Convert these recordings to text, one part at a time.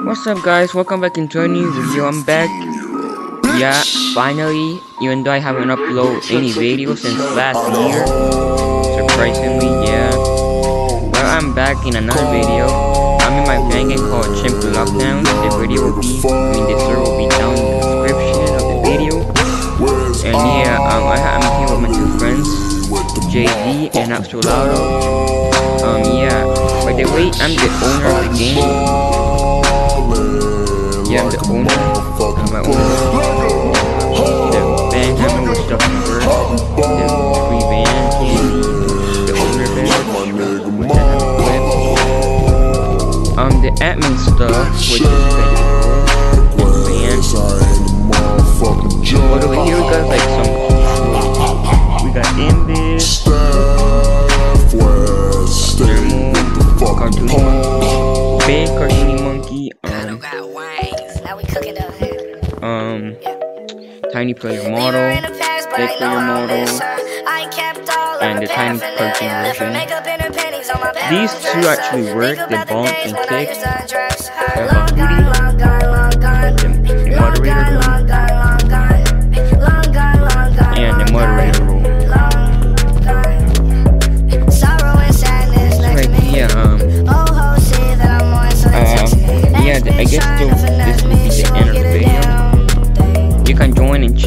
What's up guys, welcome back into a new video, I'm back. Yeah, finally, even though I haven't uploaded any videos since last year. Surprisingly, yeah. Well, I'm back in another video. I'm in my fan game called Chimp Lockdown. The video will be, I mean the server will be down in the description of the video. And yeah, um, I, I'm here with my two friends, JD and Absolado. Um, yeah, by the way, I'm the owner of the game. Yeah, I'm the owner. I'm my owner. The van hammer with in bird. The free candy. The owner bed. Which I have. Um, the admin stuff, which is. The. But over here we got like some. We got. Thermal. Cartoon monkey. Big cartoony monkey. Um. Tiny player model. Big player model. And the tiny cartoon version. These two actually work. The bump and kick. The Hootie.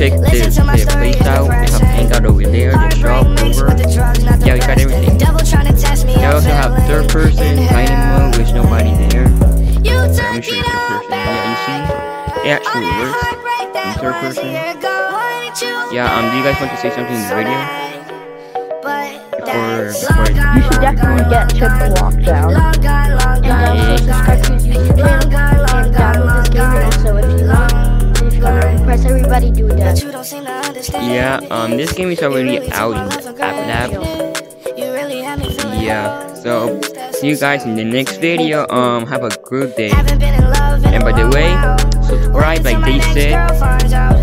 Check the, the place out. They have hangout over there, the shop over. Yeah, we got everything. They also have third person, hiding mode, which nobody there. Let me show you third person. Yeah, you see? It actually works in third person. Yeah, um, do you guys want to say something in the video? Before, before You should definitely get Chimp Lockdown. Yeah, um, this game is already out in App Lab. Yeah, so see you guys in the next video. Um, have a good day. And by the way, subscribe like they said.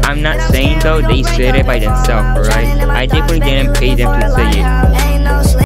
I'm not saying though, they said it by themselves, alright? I definitely didn't pay them to say it.